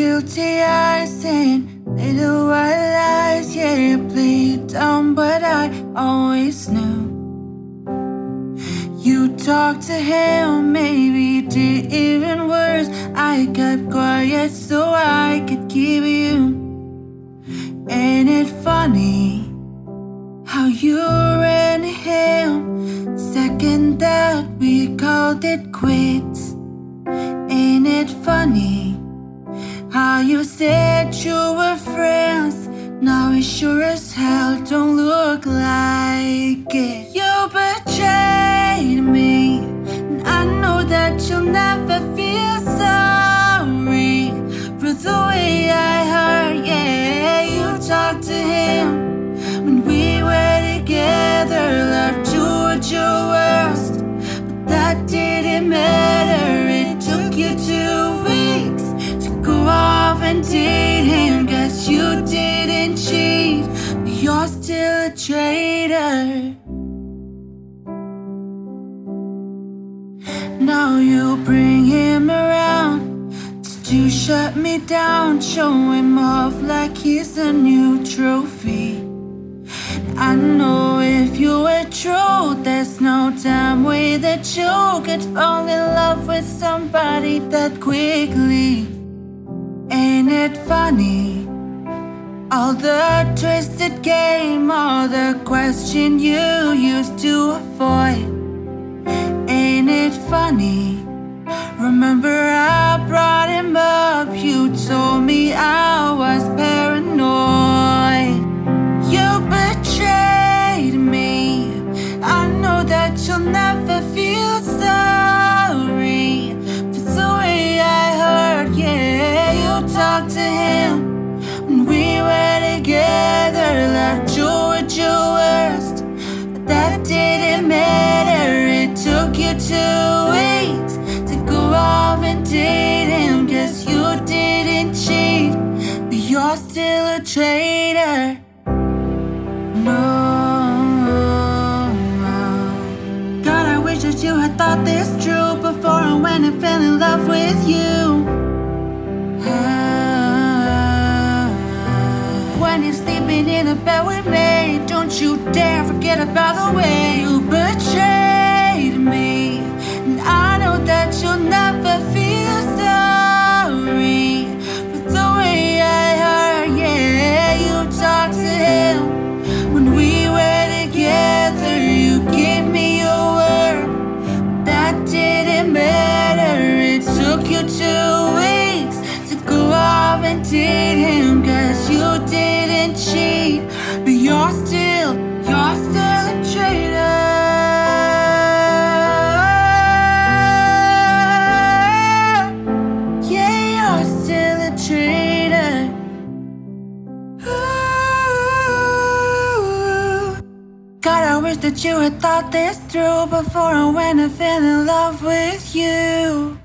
guilty eyes and little white lies. Yeah, played dumb, but I always knew. You talked to him, maybe did even worse. I kept quiet so I could keep you. Ain't it funny how you ran him? Second that we called it quits. Ain't it funny how you said you were friends? Now it sure as hell don't look like it. Date him. Guess you didn't cheat, you're still a traitor. Now you bring him around to shut me down, show him off like he's a new trophy. I know if you were true, there's no damn way that you could fall in love with somebody that quickly. Ain't it funny? All the twisted game, all the question you used to avoid. Ain't it funny? Remember I brought him up, you're still a traitor. No. God, I wish that you had thought this true before I went and fell in love with you. When you're sleeping in a bed with me, don't you dare forget about the way date him. Guess you didn't cheat, but you're still, you're still a traitor. Yeah, you're still a traitor. Ooh. God, I wish that you had thought this through before I went and fell in love with you.